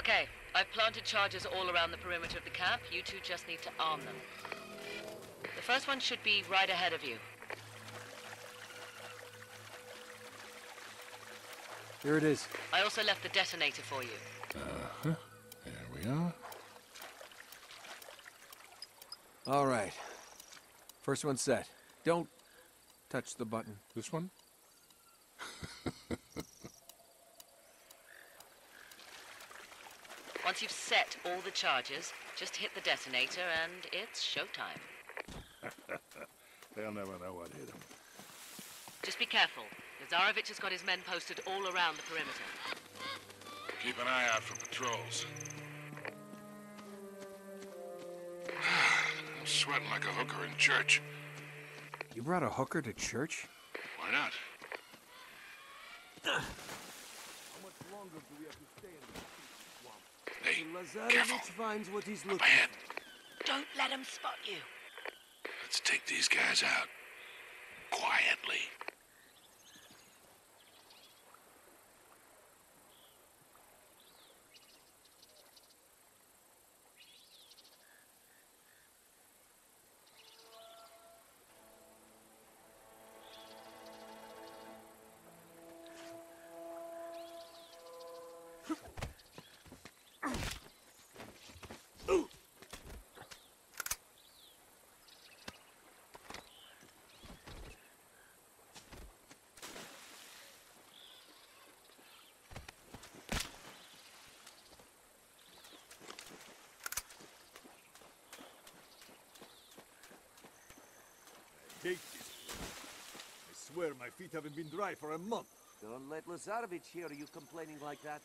Okay, I've planted charges all around the perimeter of the camp. You two just need to arm them. The first one should be right ahead of you. Here it is. I also left the detonator for you. Uh-huh. There we are. All right. First one set. Don't touch the button. This one? Once you've set all the charges, just hit the detonator and it's showtime. They'll never know what hit them. Just be careful. Lazarevich has got his men posted all around the perimeter. Keep an eye out for patrols. I'm sweating like a hooker in church. You brought a hooker to church? Why not? Hey, careful. Lazarevich finds what he's looking ahead. Don't let him spot you. Let's take these guys out. Quietly. Swear my feet haven't been dry for a month. Don't let Lazarevich hear you complaining like that.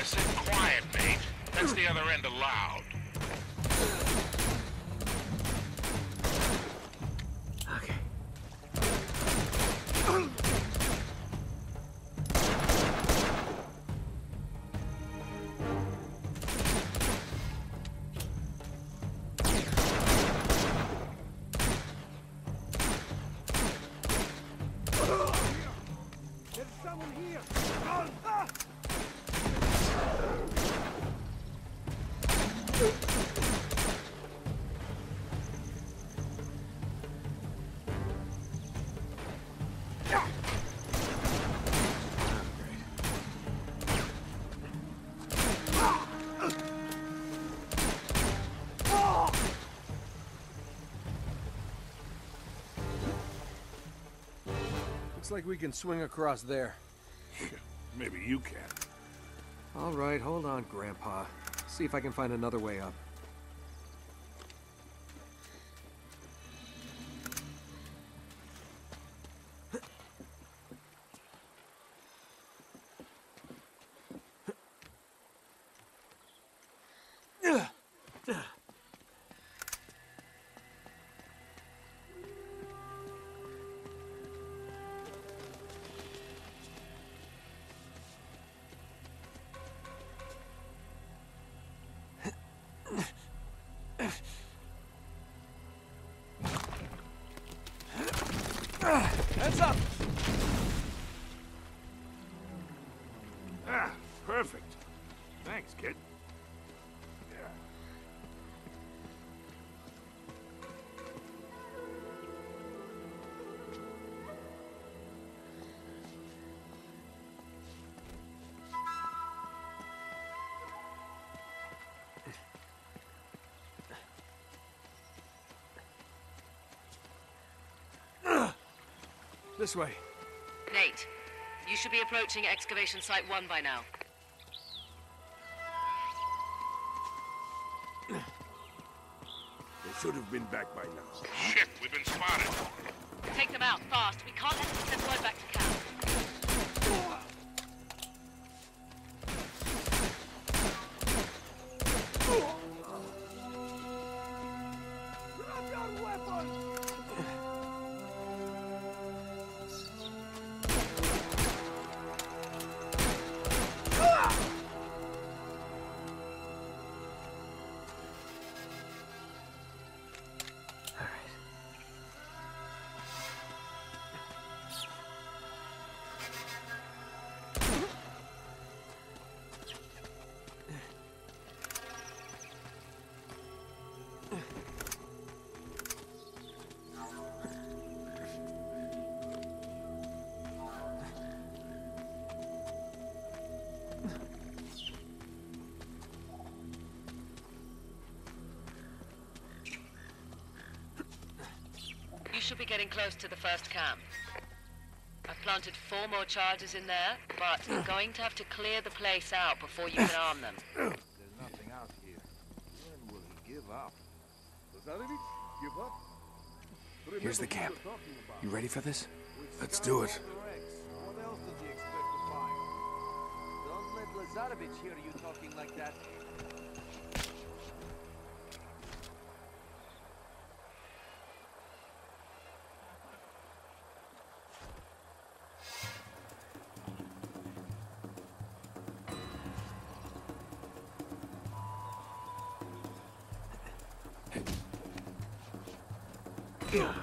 I said quiet, mate. That's the other end of loud. Looks like we can swing across there. Maybe you can. All right, hold on, Grandpa. See if I can find another way up. This way. Nate, you should be approaching excavation site one by now. They should have been back by now. Shit, we've been spotted. Take them out, fast. We can't let them send word back to camp. Should be getting close to the first camp. I've planted four more charges in there, but you're going to have to clear the place out before you can arm them. There's nothing out here. When will he give up? Lazarevich, give up? Here's the camp. you're talking about. You ready for this? Let's do it. What else does he expect to find? Don't let Lazarevich hear you talking like that. See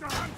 Bring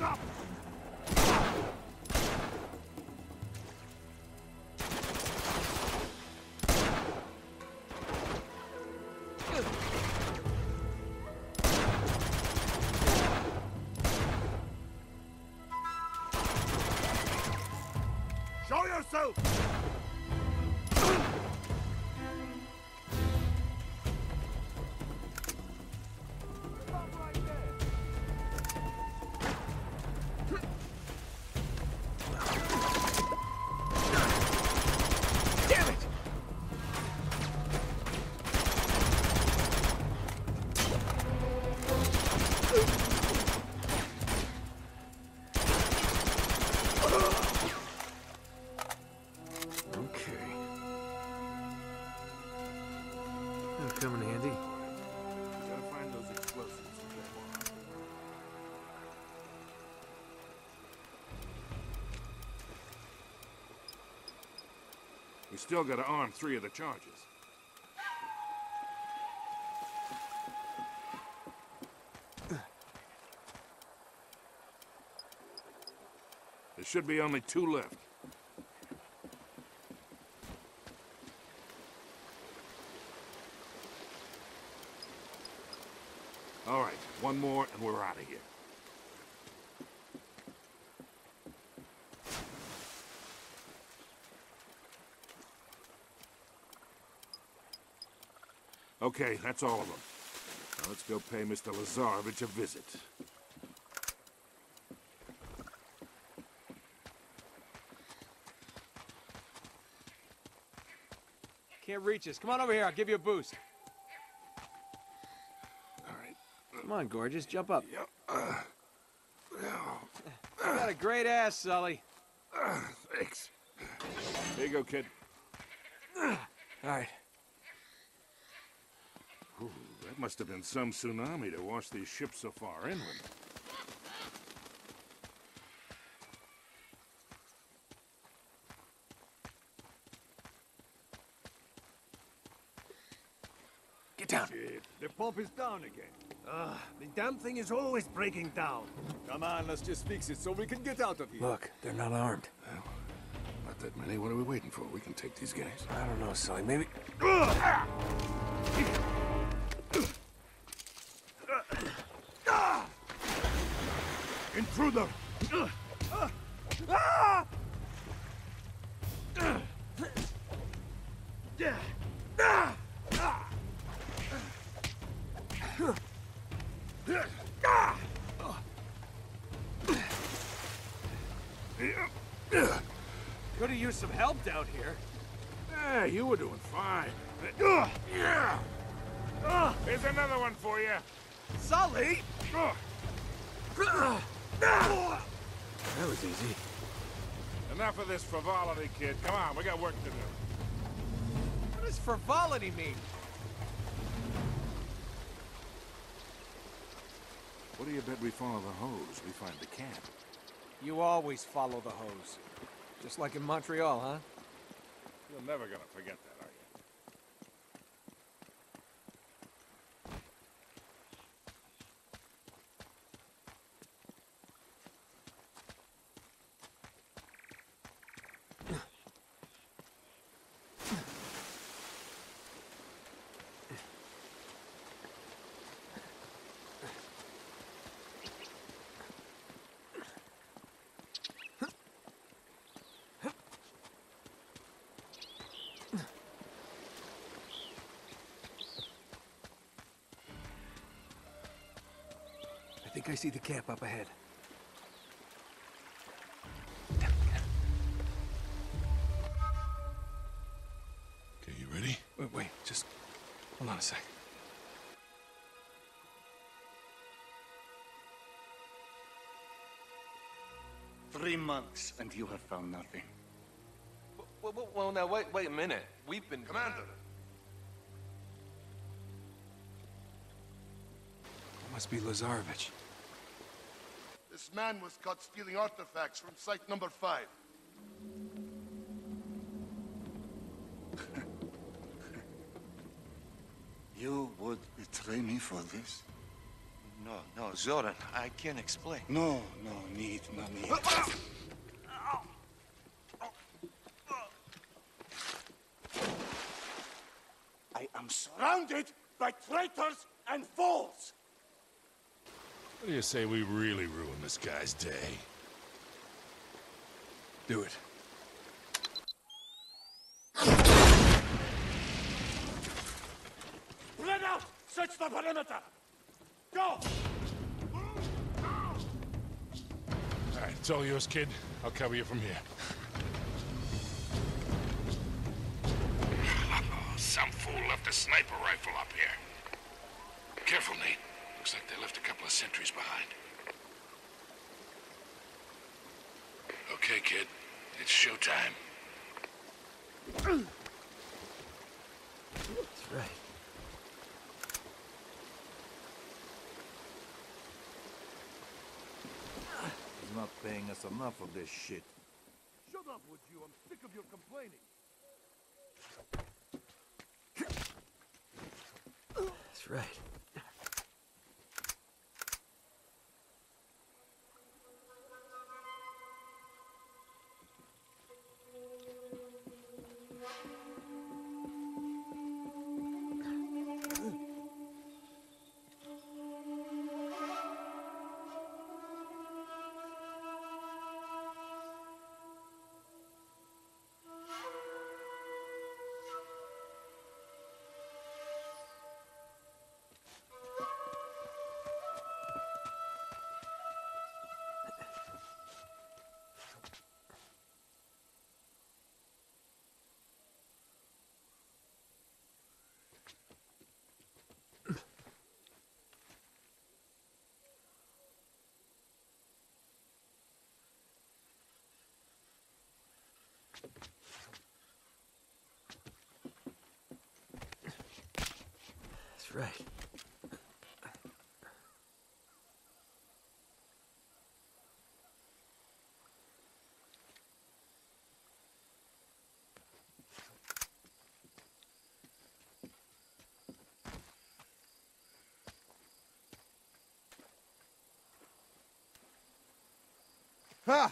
Still gotta arm three of the charges. There should be only two left. All right, one more and we're out of here. Okay, that's all of them. Now let's go pay Mr. Lazarevich a visit. Can't reach us. Come on over here. I'll give you a boost. All right. Come on, gorgeous. Jump up. Yep. Uh, You got a great ass, Sully. thanks. Here you go, kid. All right. Ooh, that must have been some tsunami to wash these ships so far inland. Get down. Shit, the pump is down again. Ah, the damn thing is always breaking down. Come on, let's just fix it so we can get out of here. Look, they're not armed. Not that many. What are we waiting for? We can take these guys. I don't know, Sully. Maybe. Intruder! Could have used some help down here. Yeah, you were doing fine. Yeah. Here's another one for you. Sully! Ugh. That was easy. Enough of this frivolity, kid. Come on, we got work to do. What does frivolity mean? What do you bet we follow the hose? We find the camp. You always follow the hose. Just like in Montreal, huh? You're never gonna forget that, are you? I think I see the camp up ahead. Okay, you ready? Wait, wait, just hold on a sec. Three months, and you have found nothing. Well, well, well, now, wait, wait a minute. We've been... Commander! It must be Lazarevich. This man was caught stealing artifacts from site number five. You would betray me for this? No, no, Zoran, I can't explain. No, no need, no need. Uh, uh, I am surrounded by traitors and fools! What do you say we really ruin this guy's day? Do it. Out! Search the perimeter! Go! All right, it's all yours, kid. I'll cover you from here. Some fool left a sniper rifle up here. Careful, Nate. Looks like they left a couple of sentries behind. Okay, kid. It's showtime. That's right. He's not paying us enough of this shit. Shut up, would you? I'm sick of your complaining. That's right. That's right. Ha!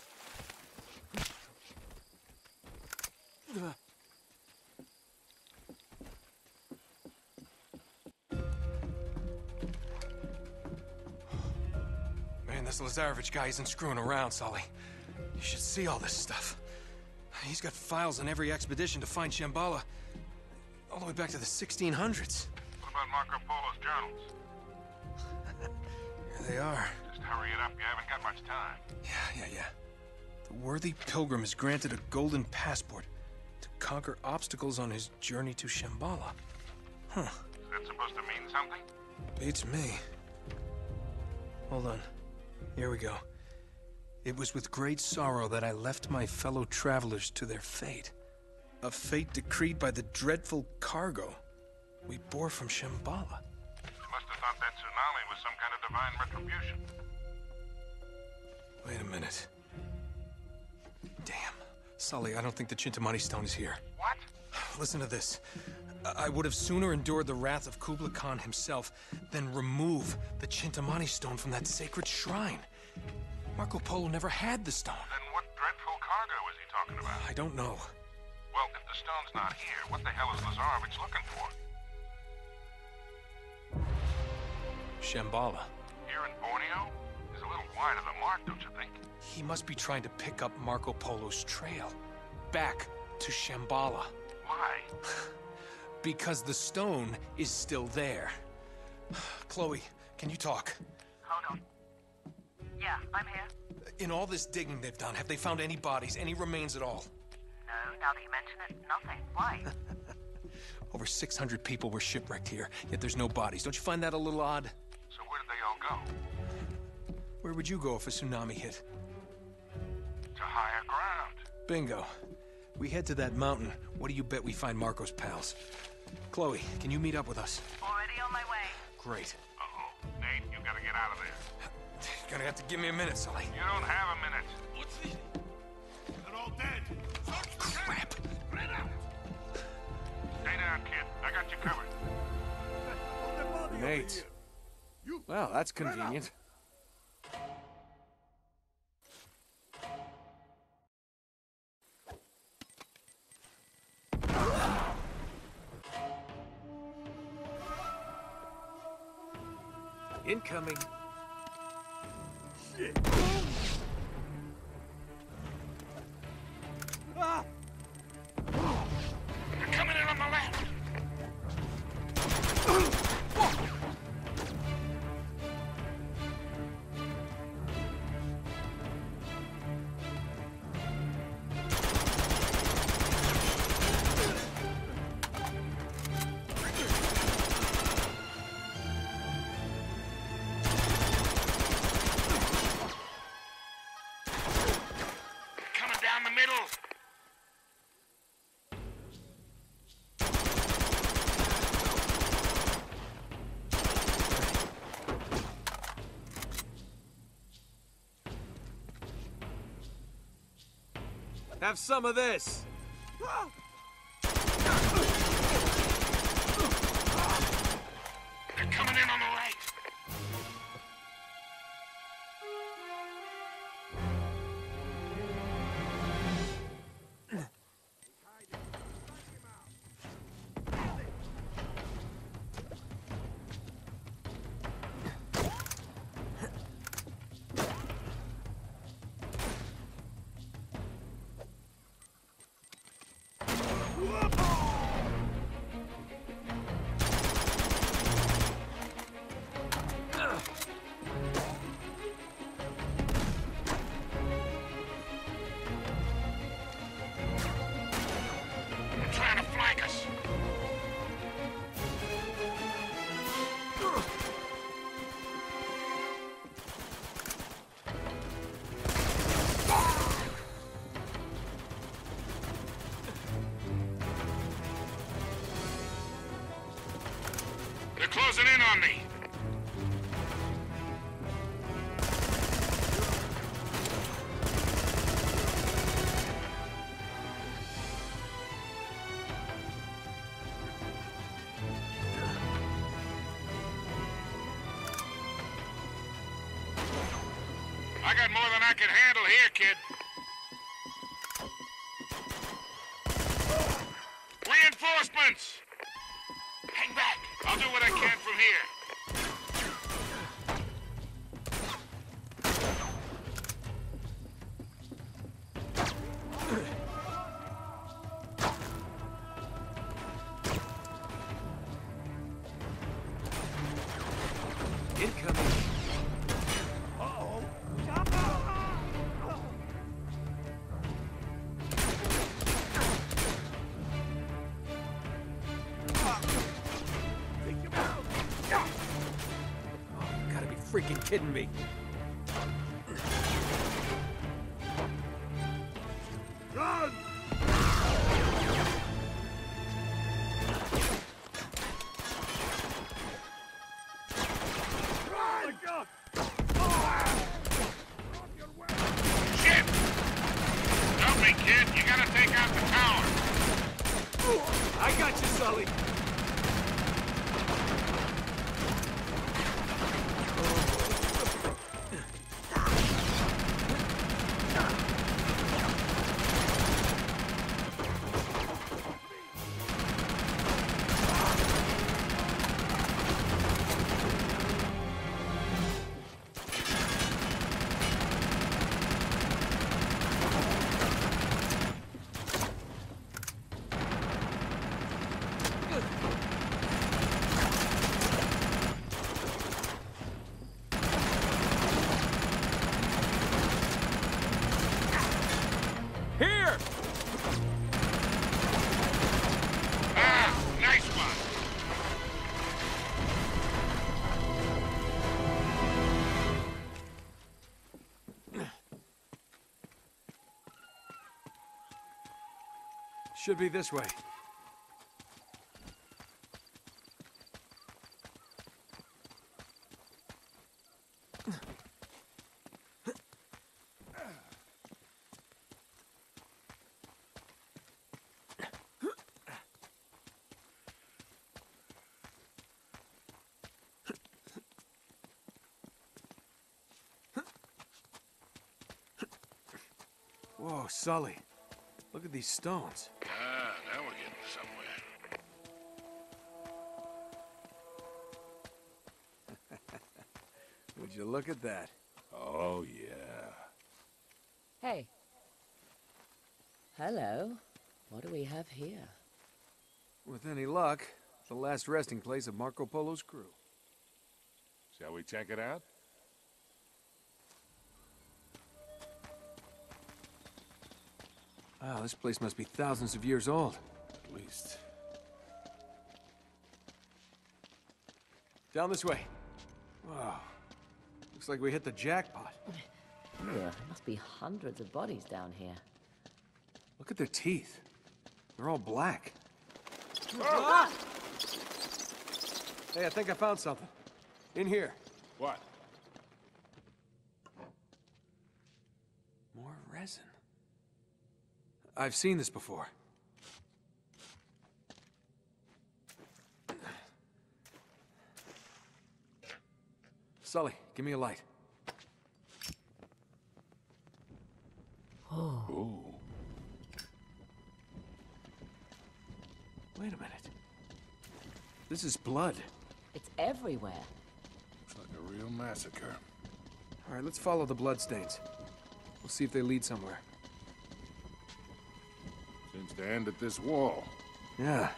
Man, this Lazarevich guy isn't screwing around, Sully. You should see all this stuff. He's got files on every expedition to find Shambhala. All the way back to the 1600s. What about Marco Polo's journals? Here they are. Just hurry it up. You haven't got much time. Yeah, yeah, yeah. The worthy pilgrim is granted a golden passport to conquer obstacles on his journey to Shambhala. Huh. Is that supposed to mean something? Beats me. Hold on. Here we go. It was with great sorrow that I left my fellow travelers to their fate. A fate decreed by the dreadful cargo we bore from Shambhala. You must have thought that tsunami was some kind of divine retribution. Wait a minute. Damn. Sully, I don't think the Chintamani stone is here. What? Listen to this. I would have sooner endured the wrath of Kublai Khan himself than remove the Chintamani stone from that sacred shrine. Marco Polo never had the stone. Then what dreadful cargo is he talking about? I don't know. Well, if the stone's not here, what the hell is Lazarevich looking for? Shambhala. Mark, don't you think? He must be trying to pick up Marco Polo's trail. Back to Shambhala. Why? Because the stone is still there. Chloe, can you talk? Hold on. Yeah, I'm here. In all this digging they've done, have they found any bodies, any remains at all? No, now that you mention it, nothing. Why? Over 600 people were shipwrecked here, yet there's no bodies. Don't you find that a little odd? So where did they all go? Where would you go if a tsunami hit? To higher ground. Bingo. We head to that mountain. What do you bet we find Marco's pals? Chloe, can you meet up with us? Already on my way. Great. Uh-oh. Nate, you gotta get out of there. You're gonna have to give me a minute, Sully. You don't have a minute. What's this? They're all dead. Crap. Stay down, kid. I got you covered. Hold the body over Nate. here. You Well, that's convenient. Incoming. Ah! Have some of this. Whoa! I got more than I can handle here, kid. Shit! Help me, kid. You gotta take out the tower. I got you, Sully. Should be this way. Whoa, Sully. Look at these stones. Ah, now we're getting somewhere. Would you look at that? Oh, yeah. Hey. Hello. What do we have here? With any luck, the last resting place of Marco Polo's crew. Shall we check it out? Wow, this place must be thousands of years old. At least. Down this way. Wow. Looks like we hit the jackpot. Ugh, there must be hundreds of bodies down here. Look at their teeth. They're all black. Hey, I think I found something. In here. What? More resin. I've seen this before. Sully, give me a light. Oh. Ooh. Wait a minute. This is blood. It's everywhere. Looks like a real massacre. All right, let's follow the bloodstains. We'll see if they lead somewhere. Seems to end at this wall. Yeah,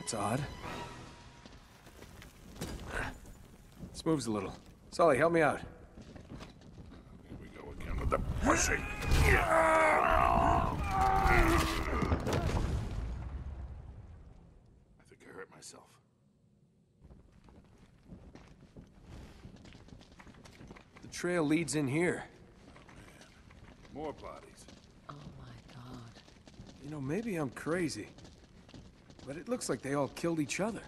that's odd. This moves a little. Sully, help me out. Here we go again with the pushing. I think I hurt myself. The trail leads in here. More bodies. Oh my god. You know, maybe I'm crazy. But it looks like they all killed each other.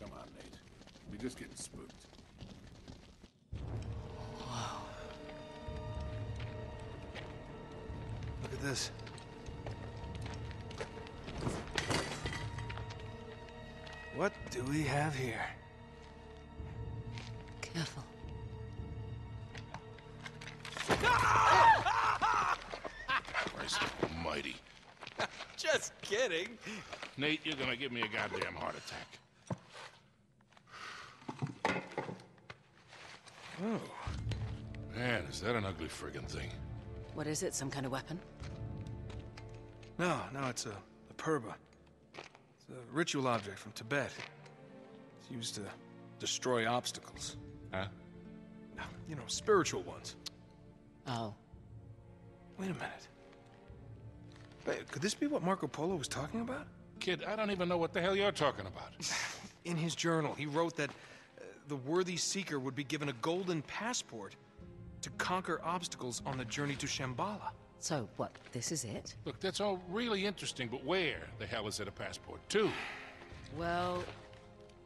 Come on, Nate. We just getting spooked. Look at this. What do we have here? Careful. Nate, you're gonna give me a goddamn heart attack. Oh. Man, is that an ugly friggin' thing? What is it? Some kind of weapon? No, no, it's a, a purba. It's a ritual object from Tibet. It's used to destroy obstacles. Huh? No, You know, spiritual ones. Oh. Wait a minute. Wait, could this be what Marco Polo was talking about? Kid, I don't even know what the hell you're talking about. In his journal, he wrote that uh, the worthy seeker would be given a golden passport to conquer obstacles on the journey to Shambhala. So, what, this is it? Look, that's all really interesting, but where the hell is it a passport to? Well,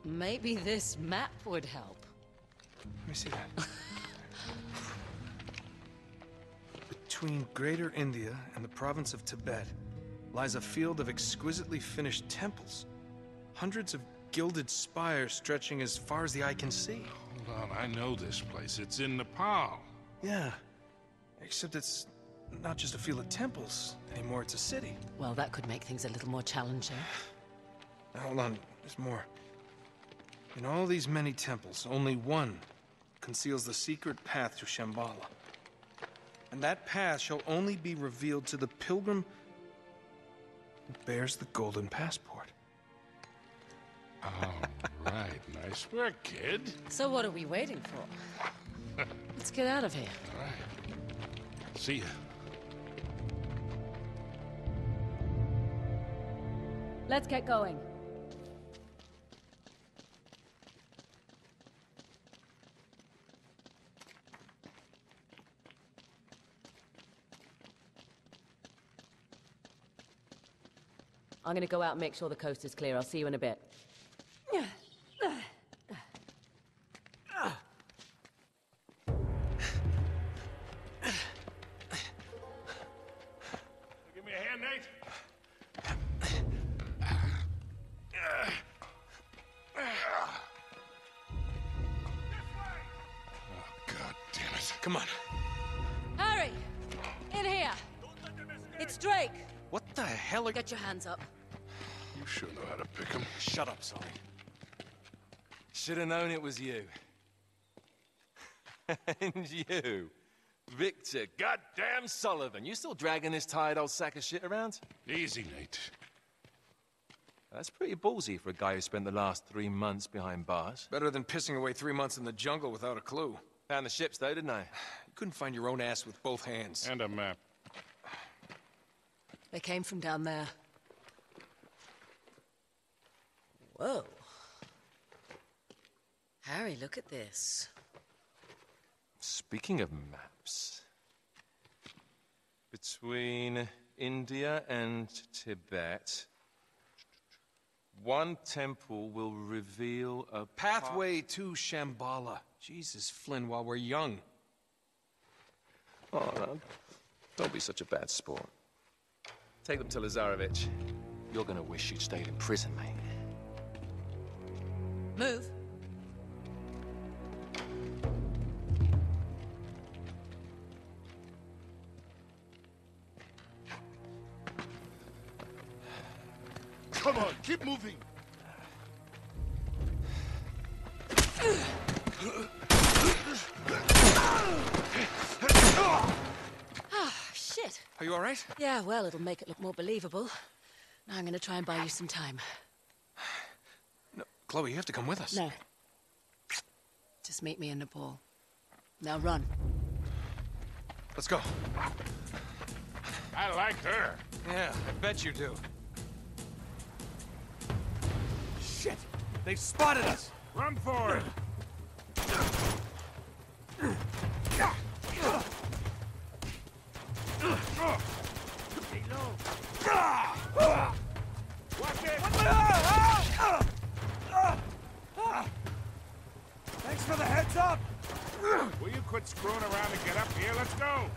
maybe this map would help. Let me see that. Between Greater India and the province of Tibet lies a field of exquisitely finished temples. Hundreds of gilded spires stretching as far as the eye can see. Hold on, I know this place. It's in Nepal. Yeah. Except it's not just a field of temples anymore, it's a city. Well, that could make things a little more challenging. Now, hold on, there's more. In all these many temples, only one conceals the secret path to Shambhala. And that path shall only be revealed to the pilgrim who bears the golden passport. Oh, right. Nice work, kid. So what are we waiting for? Let's get out of here. All right. See ya. Let's get going. I'm gonna go out and make sure the coast is clear. I'll see you in a bit. Hell. Get your hands up. You sure know how to pick 'em. Shut up, Sully. Should have known it was you. and you. Victor goddamn Sullivan. You still dragging this tired old sack of shit around? Easy, Nate. That's pretty ballsy for a guy who spent the last three months behind bars. Better than pissing away three months in the jungle without a clue. Found the ships, though, didn't I? You couldn't find your own ass with both hands. And a map. They came from down there. Whoa. Harry, look at this. Speaking of maps, between India and Tibet, one temple will reveal a Pathway to Shambhala. Jesus, Flynn, while we're young. Oh, no. Don't be such a bad sport. Take them to Lazarevich. You're gonna wish you'd stayed in prison, mate. Move. Come on, keep moving. Shit. Are you all right? Yeah, well, it'll make it look more believable. Now I'm gonna try and buy you some time. No, Chloe, you have to come with us. No. Just meet me in Nepal. Now run. Let's go. I like her. Yeah, I bet you do. Shit! They've spotted us! Run for it. Thanks for the heads up! Will you quit screwing around and get up here? Let's go!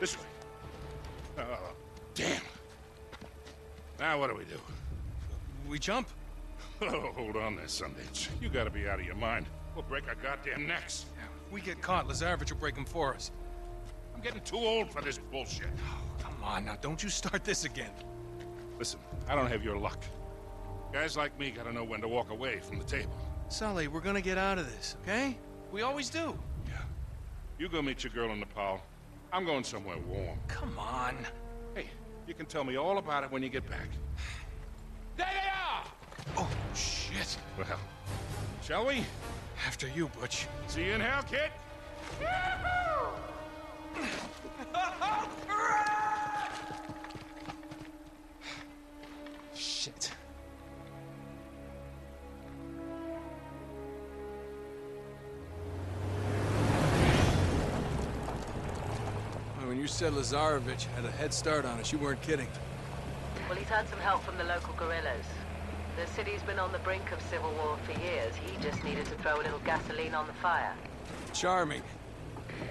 This way. Now what do we do? We jump? Oh, hold on there, Sundance. You gotta be out of your mind. We'll break our goddamn necks. If we get caught, Lazarevich will break them for us. I'm getting too old for this bullshit. Oh, come on, now don't you start this again. Listen, I don't have your luck. Guys like me gotta know when to walk away from the table. Sully, we're gonna get out of this, okay? We always do. Yeah. You go meet your girl in Nepal. I'm going somewhere warm. Come on. Hey, you can tell me all about it when you get back. There they are! Oh, shit. Well, shall we? After you, Butch. See you in hell, kid! Shit. Said Lazarevich had a head start on us, you weren't kidding. Well, he's had some help from the local guerrillas. The city's been on the brink of civil war for years. He just needed to throw a little gasoline on the fire. Charming.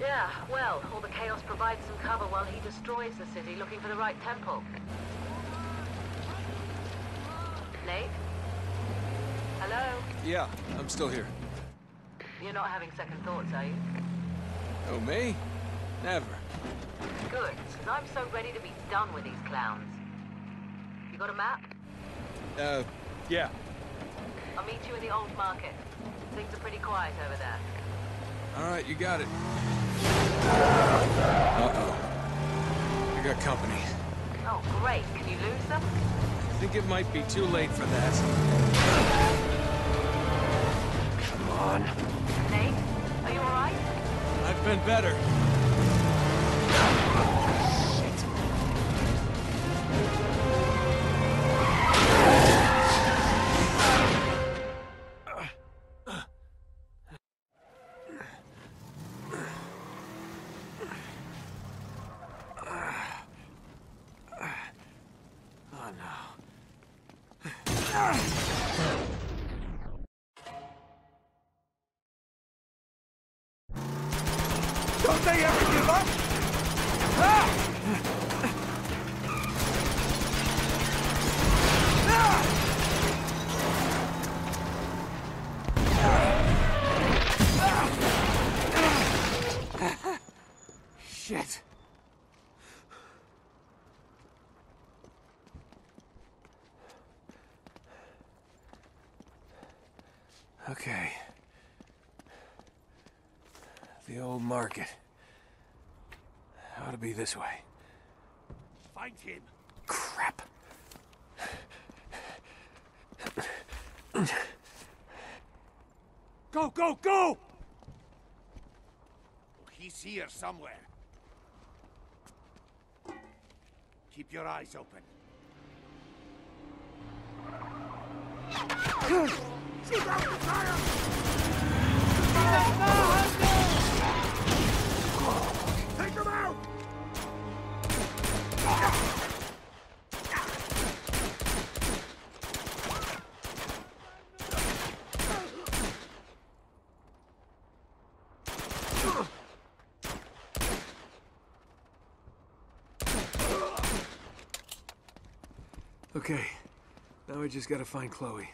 Yeah, well, all the chaos provides some cover while he destroys the city looking for the right temple. Nate? Hello? Yeah, I'm still here. You're not having second thoughts, are you? Oh, me? Never. Good, because I'm so ready to be done with these clowns. You got a map? Uh, yeah. I'll meet you in the old market. Things are pretty quiet over there. All right, you got it. Uh-oh. I got company. Oh, great. Can you lose them? I think it might be too late for that. Come on. Nate, are you alright? I've been better. They ever give up? Ah! This way. Find him. Crap. Go, go, go! Oh, he's here somewhere. Keep your eyes open. Shoot out the tire! Okay. Now I just gotta find Chloe.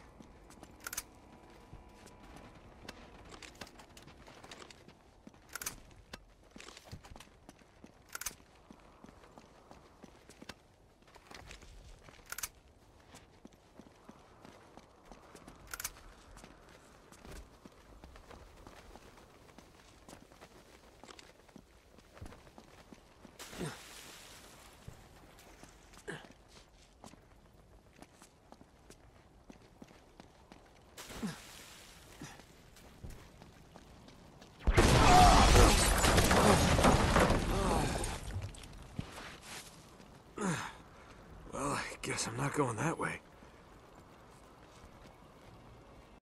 Well, I guess I'm not going that.